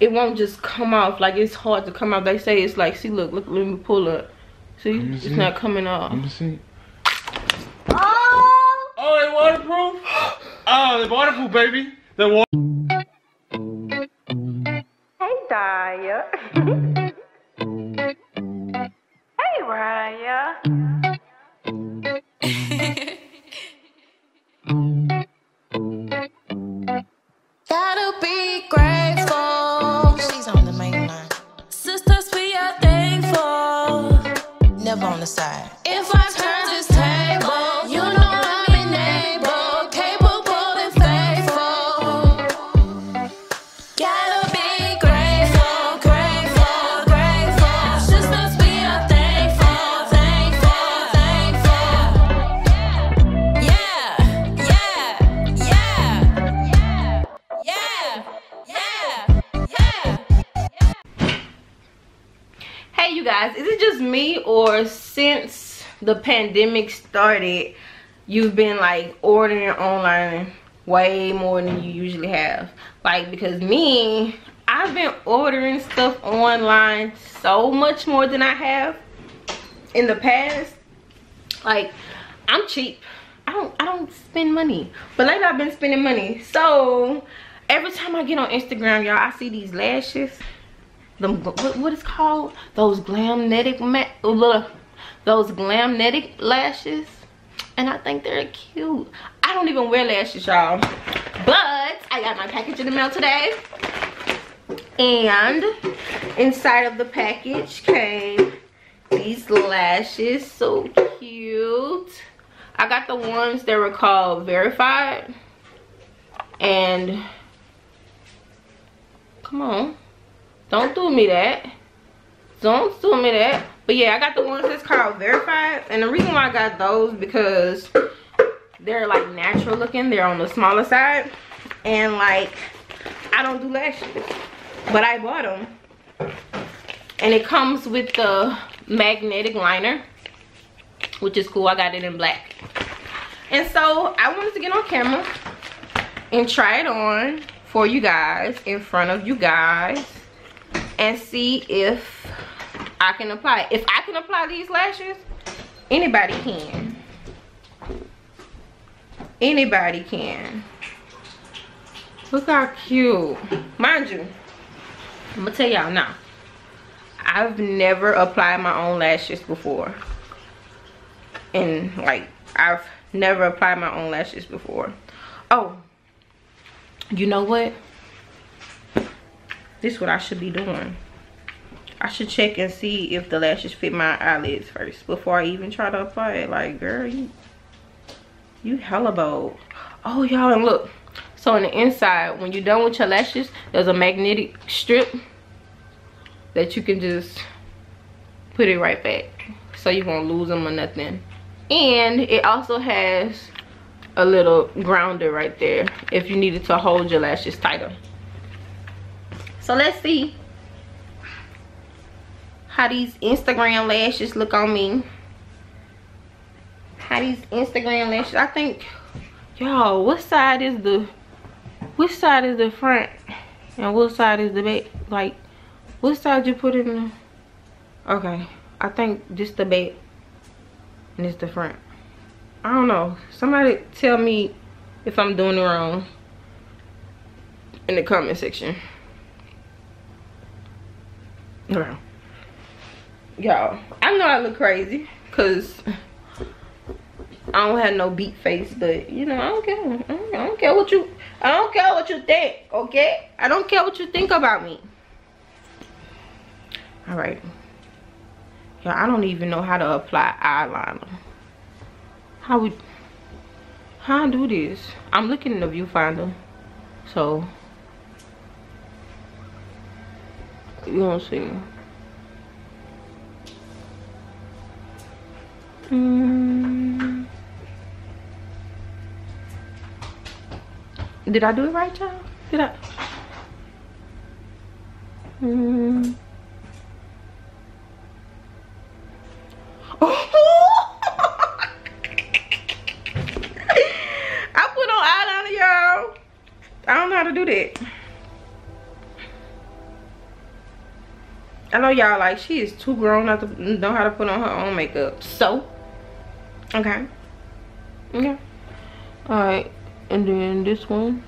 it won't just come off. Like it's hard to come off. They say it's like, see, look, look, let me pull up. See, it's see. not coming off. Let me see. Oh! Oh, they waterproof? oh, they waterproof, baby. They're water. Hey, Daya. it just me or since the pandemic started, you've been like ordering online way more than you usually have? Like, because me, I've been ordering stuff online so much more than I have in the past. Like, I'm cheap. I don't I don't spend money. But lately I've been spending money. So every time I get on Instagram, y'all, I see these lashes them what, what is called? Those glamnetic look those glamnetic lashes. And i think they're cute. I don't even wear lashes y'all. But i got my package in the mail today. And inside of the package came these lashes. So cute. I got the ones that were called verified. And come on don't do me that. Don't do me that. But yeah, I got the ones that's called verified. And the reason why I got those because they're like natural looking. They're on the smaller side. And like, I don't do lashes. But I bought them. And it comes with the magnetic liner. Which is cool. I got it in black. And so I wanted to get on camera and try it on for you guys in front of you guys and see if I can apply. If I can apply these lashes, anybody can. Anybody can. Look how cute. Mind you, I'm gonna tell y'all now. I've never applied my own lashes before. And like, I've never applied my own lashes before. Oh, you know what? This is what I should be doing. I should check and see if the lashes fit my eyelids first before I even try to apply it. Like, girl, you, you hella bold. Oh, y'all, and look. So on the inside, when you're done with your lashes, there's a magnetic strip that you can just put it right back. So you won't lose them or nothing. And it also has a little grounder right there if you needed to hold your lashes tighter. So let's see how these Instagram lashes look on me. How these Instagram lashes, I think, y'all, what side is the, which side is the front and what side is the back? Like, what side you put in the, okay, I think this the back and this the front. I don't know. Somebody tell me if I'm doing it wrong in the comment section. Y'all, I know I look crazy because I don't have no beat face, but you know, I don't care. I don't, care what you I don't care what you think, okay? I don't care what you think about me. Alright. Yeah, I don't even know how to apply eyeliner. How we how I do this? I'm looking in the viewfinder. So you don't see. Mm. Did I do it right, y'all? Did I? Mm. I know y'all like she is too grown not to know how to put on her own makeup. So, okay, okay, all right, and then this one.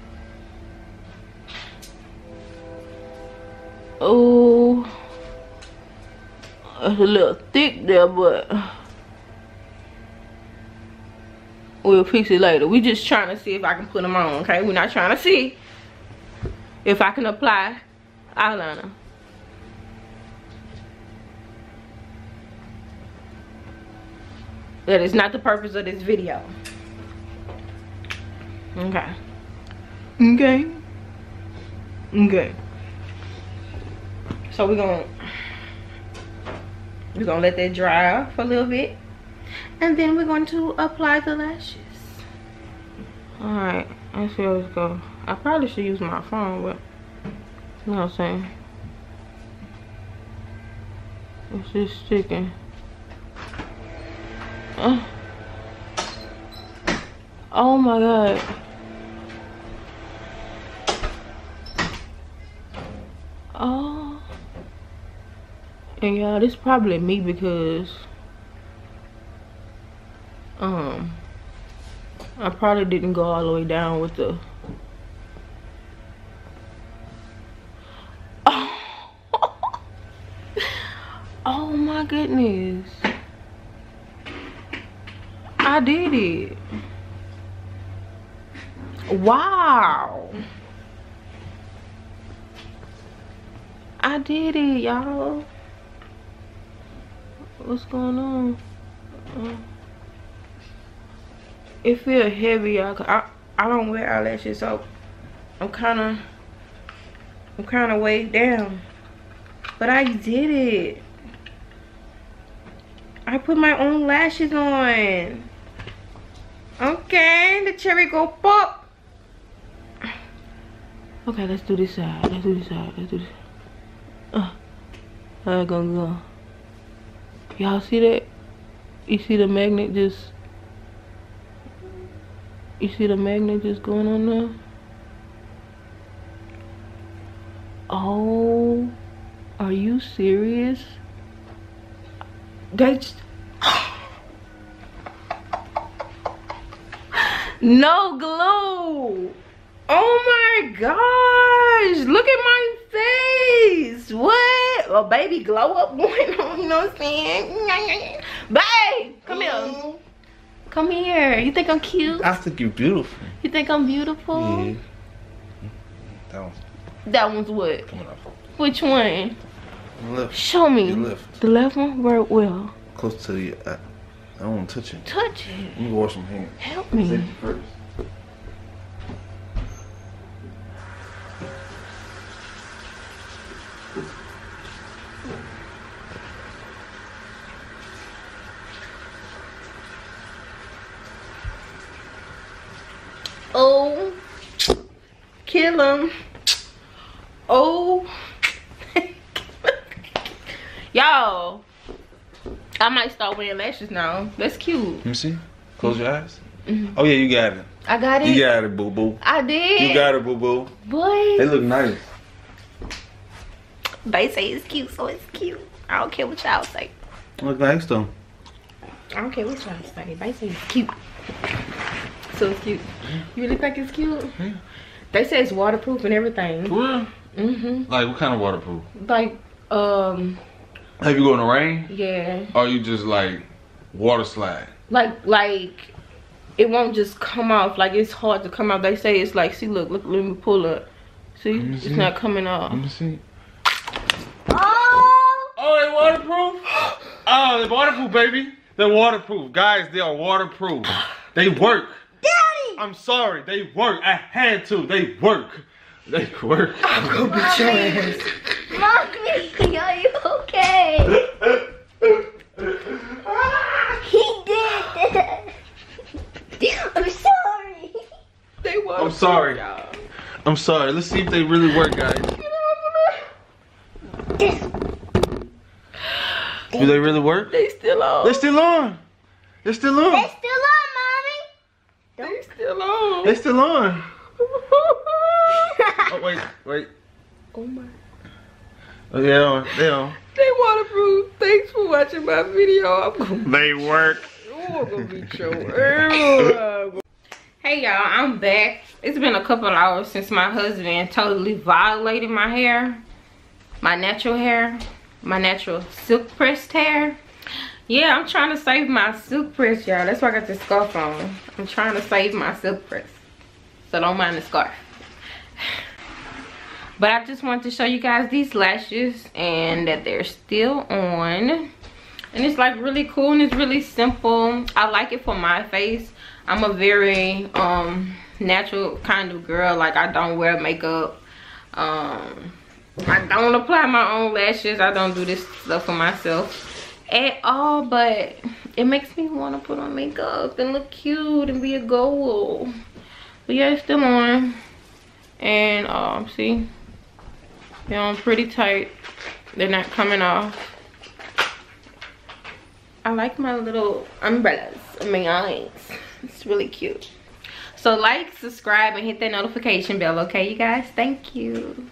Oh, it's a little thick there, but we'll fix it later. We just trying to see if I can put them on, okay? We're not trying to see if I can apply eyeliner. That is not the purpose of this video. Okay. Okay. Okay. So we're gonna we're gonna let that dry for a little bit. And then we're going to apply the lashes. Alright, let's see how this go. I probably should use my phone, but you know what I'm saying. It's just sticking. Uh. Oh my god. Oh. And y'all, this probably me because um I probably didn't go all the way down with the oh my goodness I did it. Wow. I did it y'all. What's going on? It feel heavy y'all I, I don't wear eyelashes so i'm kind of i'm kind of weighed down. But i did it. I put my own lashes on cherry go pop. Okay let's do this side. Let's do this side. Let's do this uh i gonna go y'all see that? You see the magnet just you see the magnet just going on there? Oh, are you serious? They no glue. Oh my gosh. Look at my face. What? A baby glow up going on, you know what I'm saying? Babe, come here. Come here. You think I'm cute? I think you're beautiful. You think I'm beautiful? Yeah. That one's That one's what? coming off. Which one? Left. Show me. Your left. The left one? Where? Well, Close to the. Uh, I don't want to touch it. touch it. Let me wash some hands. Help me. Safety first. Oh, kill him. Oh, y'all. I might start wearing lashes now. That's cute. Let me see. Close your eyes. Oh yeah, you got it. I got it. You got it, boo boo. I did. You got it, boo boo. Boy, They look nice. they say it's cute, so it's cute. I don't care what y'all say. Look nice though. I don't care what y'all say. They say it's cute. So it's cute. You really think it's cute? Yeah. They say it's waterproof and everything. For real? Mm-hmm. Like what kind of waterproof? Like, um, Have you go in the rain? yeah. Or you just like water slide? Like, like, it won't just come off. Like, it's hard to come out. They say it's like, see, look, look, let me pull up. See, me it's not coming off. Let me see. Oh! Oh, they waterproof? Oh, they're waterproof, baby. They're waterproof. Guys, they are waterproof. They work. Daddy! I'm sorry, they work. I had to. They work. They work. Go beat your ass. Mommy, are you okay? he did that. I'm sorry. They waterproof, I'm sorry. y'all. I'm sorry. Let's see if they really work, guys. Do they really work? They still on. They're still on. They're still They're still on, mommy. They still on. They're still on. Oh, wait, wait. oh my. Yeah, yeah. They waterproof. Thanks for watching my video. I'm gonna, They work. oh, I'm gonna your. Hey y'all, I'm back. It's been a couple hours since my husband totally violated my hair. My natural hair. My natural silk pressed hair. Yeah, I'm trying to save my silk press, y'all. That's why I got this scarf on. I'm trying to save my silk press. So don't mind the scarf. But I just wanted to show you guys these lashes and that they're still on. And it's like really cool and it's really simple. I like it for my face. I'm a very um natural kind of girl. Like I don't wear makeup. Um I don't apply my own lashes. I don't do this stuff for myself at all. But it makes me want to put on makeup and look cute and be a goal. But yeah, it's still on. And um see they're on pretty tight. They're not coming off. I like my little umbrellas my eyes. It's really cute. So like, subscribe, and hit that notification bell, okay, you guys? Thank you.